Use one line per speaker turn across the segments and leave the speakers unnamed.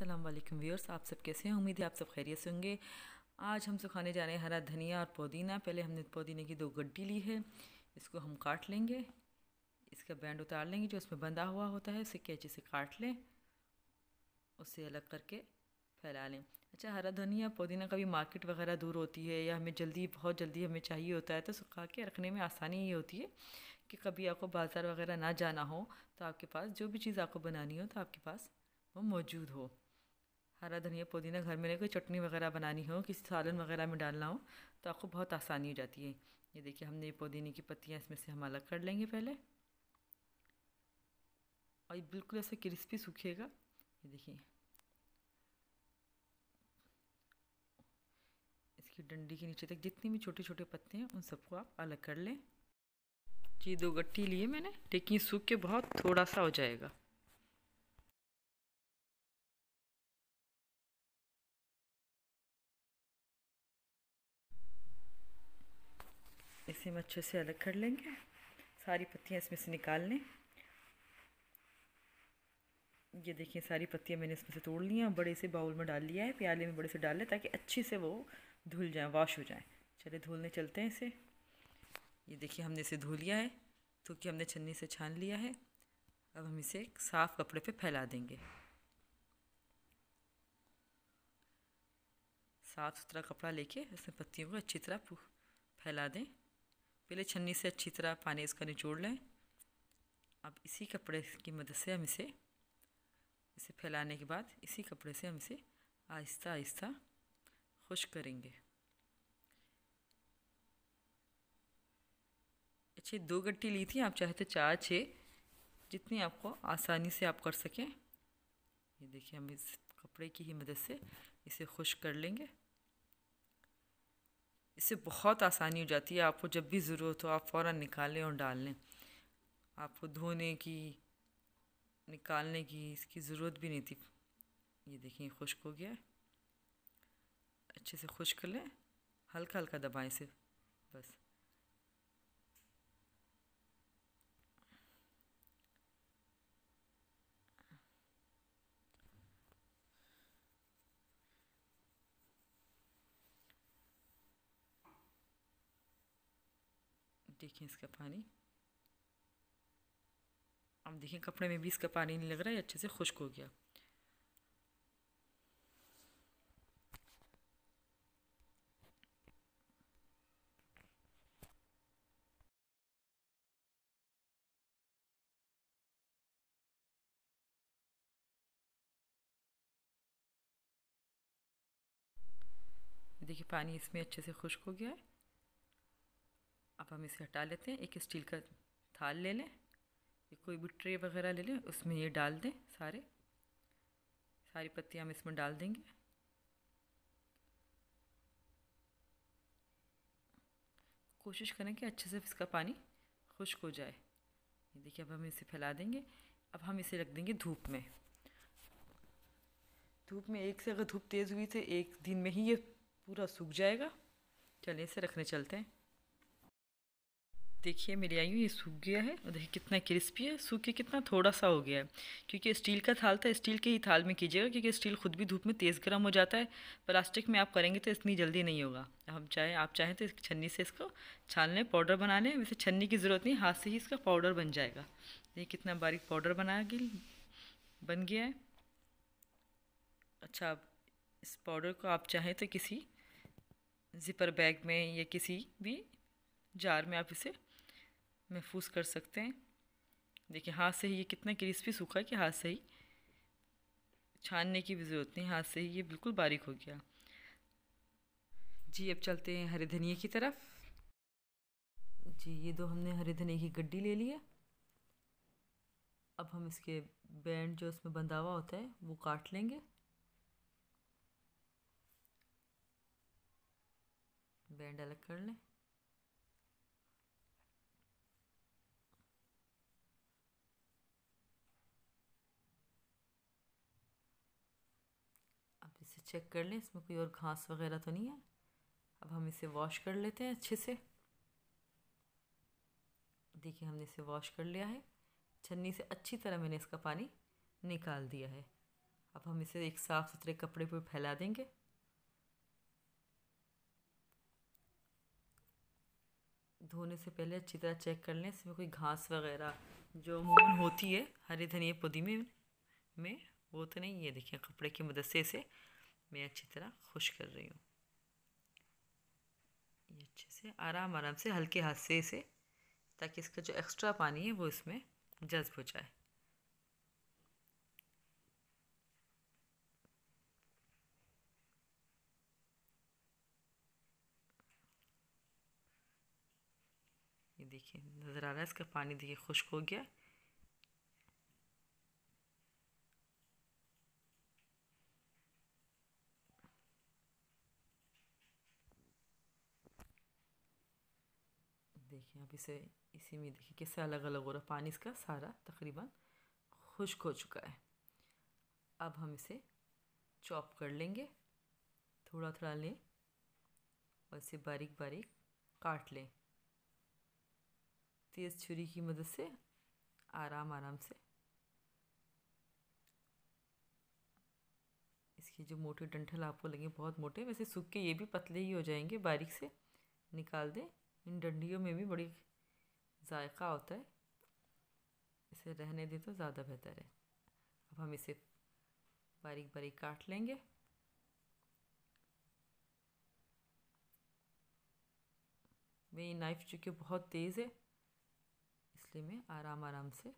अस्सलाम वालेकुम व्यूअर्स, आप सब कैसे हैं? उम्मीद है आप सब खैरियत से होंगे। आज हम सुखाने जा रहे हैं हरा धनिया और पुदीना। पहले हमने पुदीने की दो गड्डी ली है, इसको हम काट लेंगे। इसका बैंड उतार लेंगे जो उसमें बंधा हुआ होता है, उसे कैची से काट लें उससे अलग करके फैला लें। अच्छा हरा धनिया, पुदीना कभी मार्केट वगैरह दूर होती है या हमें जल्दी, बहुत जल्दी हमें चाहिए होता है तो सुखा के रखने में आसानी ये होती है कि कभी आपको बाज़ार वगैरह ना जाना हो तो आपके पास जो भी चीज़ आपको बनानी हो तो आपके पास वो मौजूद हो। हरा धनिया पुदीना घर में नहीं कोई चटनी वगैरह बनानी हो, किसी सालन वगैरह में डालना हो तो आपको बहुत आसानी हो जाती है। ये देखिए, हमने ये पुदीने की पत्तियाँ इसमें से हम अलग कर लेंगे पहले। और ये बिल्कुल ऐसे क्रिस्पी सूखेगा। ये देखिए। इसकी डंडी के नीचे तक जितने भी छोटे छोटे पत्ते हैं, उन सबको आप अलग कर लें। जी, दो गट्टी लिए मैंने, लेकिन सूख के बहुत थोड़ा सा हो जाएगा। इसे हम अच्छे से अलग कर लेंगे। सारी पत्तियाँ इसमें से निकाल लें। ये देखिए, सारी पत्तियाँ मैंने इसमें से तोड़ ली हैं बड़े से बाउल में डाल लिया है। प्याले में बड़े से डाल लें ताकि अच्छे से वो धुल जाए, वॉश हो जाए। चले धुलने चलते हैं इसे। ये देखिए, हमने इसे धो लिया है। तो कि हमने छन्नी से छान लिया है। अब हम इसे एक साफ़ कपड़े पे फैला देंगे। साफ़ सुथरा कपड़ा लेके इसमें पत्तियों को अच्छी तरह फैला दें। पहले छन्नी से अच्छी तरह पानी इसका निचोड़ लें। अब इसी कपड़े की मदद से हम इसे इसे फैलाने के बाद इसी कपड़े से हम इसे आहिस्ता आहिस्ता खुश करेंगे। अच्छी दो गट्टी ली थी, आप चाहे तो चार छः जितनी आपको आसानी से आप कर सकें। ये देखिए हम इस कपड़े की ही मदद से इसे खुश कर लेंगे। इससे बहुत आसानी हो जाती है। आपको जब भी ज़रूरत हो, आप फ़ौर निकालें और डाल। लें आपको धोने की, निकालने की इसकी ज़रूरत भी नहीं थी। ये देखिए, खुश्क हो गया। अच्छे से खुश्क लें। हल्का हल्का दबाएँ से बस। देखिए इसका पानी। अब देखिए कपड़े में भी इसका पानी नहीं लग रहा है अच्छे से खुश्क हो गया। देखिए पानी इसमें अच्छे से खुश्क हो गया है। अब हम इसे हटा लेते हैं, एक स्टील का थाल ले लें कोई भी ट्रे वगैरह ले लें, उसमें ये डाल दें सारे। सारी पत्तियाँ हम इसमें डाल देंगे। कोशिश करें कि अच्छे से इसका पानी खुश्क हो जाए। ये देखिए, अब हम इसे फैला देंगे। अब हम इसे रख देंगे धूप में। धूप में एक से अगर धूप तेज़ हुई तो एक दिन में ही ये पूरा सूख जाएगा। चलिए इसे रखने चलते हैं। देखिए मेरी आयु ये सूख गया है और देखिए कितना क्रिस्पी है। सूख के कितना थोड़ा सा हो गया है। क्योंकि स्टील का थाल था, स्टील के ही थाल में कीजिएगा क्योंकि स्टील खुद भी धूप में तेज़ गर्म हो जाता है। प्लास्टिक में आप करेंगे तो इतनी जल्दी नहीं होगा। हम चाहे, आप चाहें तो छन्नी से इसको छान लें, पाउडर बना लें। वैसे छन्नी की ज़रूरत नहीं, हाथ से ही इसका पाउडर बन जाएगा। देखिए कितना बारीक पाउडर बना गया बन गया है। अच्छा इस पाउडर को आप चाहें तो किसी ज़िपर बैग में या किसी भी जार में आप इसे महफूज कर सकते हैं। देखिए, हाथ से ही ये कितना क्रिस्पी सूखा है कि हाथ से ही छानने की भी ज़रूरत नहीं, हाथ से ही ये बिल्कुल बारीक हो गया। जी, अब चलते हैं हरे धनिए की तरफ़। जी, ये दो हमने हरे धनिए की गड्डी ले ली है। अब हम इसके बैंड जो इसमें बंधा हुआ होता है, वो काट लेंगे। बैंड अलग कर लें। इसे चेक कर लें, इसमें कोई और घास वगैरह तो नहीं है। अब हम इसे वॉश कर लेते हैं अच्छे से। देखिए, हमने इसे वॉश कर लिया है। छन्नी से अच्छी तरह मैंने इसका पानी निकाल दिया है। अब हम इसे एक साफ़ सुथरे कपड़े पर फैला देंगे। धोने से पहले अच्छी तरह चेक कर लें, इसमें कोई घास वगैरह जो अमूमन होती है, हरे धनिया पुदीने में, वो तो नहीं है। देखिए, कपड़े की मदद से इसे मैं अच्छी तरह खुश कर रही हूँ। ये अच्छे से आराम आराम से हल्के हाथ से इसे, ताकि इसका जो एक्स्ट्रा पानी है वो इसमें जज्ब हो जाए। ये देखिए, नज़र आ रहा है इसका पानी, देखिए, खुश्क हो गया। देखिए अब इसे इसी में देखिए कैसे अलग अलग हो रहा पानी इसका सारा तकरीबन खुश्क हो चुका है। अब हम इसे चॉप कर लेंगे। थोड़ा थोड़ा लें और इसे बारीक बारीक काट लें। तेज़ छुरी की मदद से आराम आराम से। इसके जो मोटे डंठल आपको लगे, बहुत मोटे, वैसे सूख के ये भी पतले ही हो जाएँगे। बारीक से निकाल दें। इन डंडियों में भी बड़ी जायका होता है। इसे रहने दे तो ज़्यादा बेहतर है। अब हम इसे बारीक बारीक काट लेंगे। मेरी नाइफ़ चूँकि बहुत तेज़ है, इसलिए मैं आराम आराम से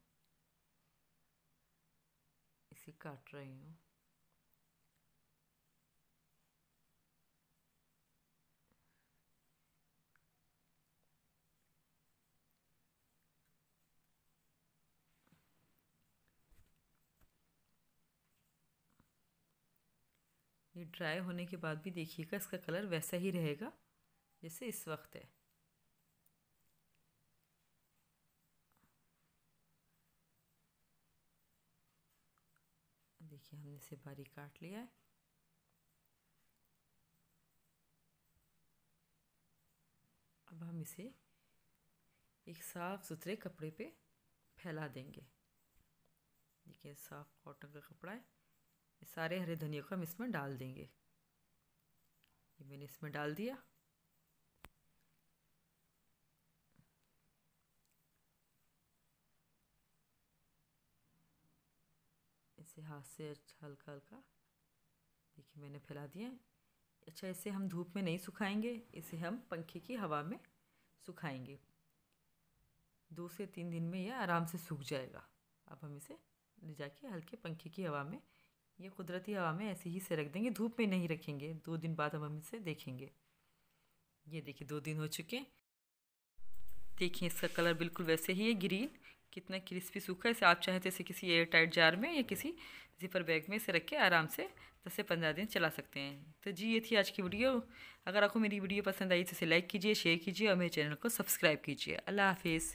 इसे काट रही हूँ। ये ड्राई होने के बाद भी देखिएगा, इसका कलर वैसा ही रहेगा, जैसे इस वक्त है। देखिए, हमने इसे बारीक काट लिया है। अब हम इसे एक साफ़ सुथरे कपड़े पे फैला देंगे। देखिए, साफ़ कॉटन का कपड़ा है। सारे हरे धनिया को हम इसमें डाल देंगे। ये मैंने इसमें डाल दिया। इसे हाथ से अच्छा हल्का हल्का, देखिए मैंने फैला दिया। है अच्छा इसे हम धूप में नहीं सुखाएँगे, इसे हम पंखे की हवा में सुखाएँगे। दो से तीन दिन में यह आराम से सूख जाएगा। अब हम इसे ले जाके हल्के पंखे की हवा में ये कुदरती हवा में ऐसे ही से रख देंगे, धूप में नहीं रखेंगे। दो दिन बाद हम इसे देखेंगे। ये देखिए, दो दिन हो चुके देखिए, इसका कलर बिल्कुल वैसे ही है, ग्रीन। कितना क्रिस्पी सूखा है। इसे आप चाहे तो इसे किसी एयर टाइट जार में या किसी जिपर बैग में इसे रख के आराम से दस से पंद्रह दिन चला सकते हैं। तो जी, ये थी आज की वीडियो। अगर आपको मेरी वीडियो पसंद आई तो इसे लाइक कीजिए, शेयर कीजिए और मेरे चैनल को सब्सक्राइब कीजिए। अल्लाह हाफिज़।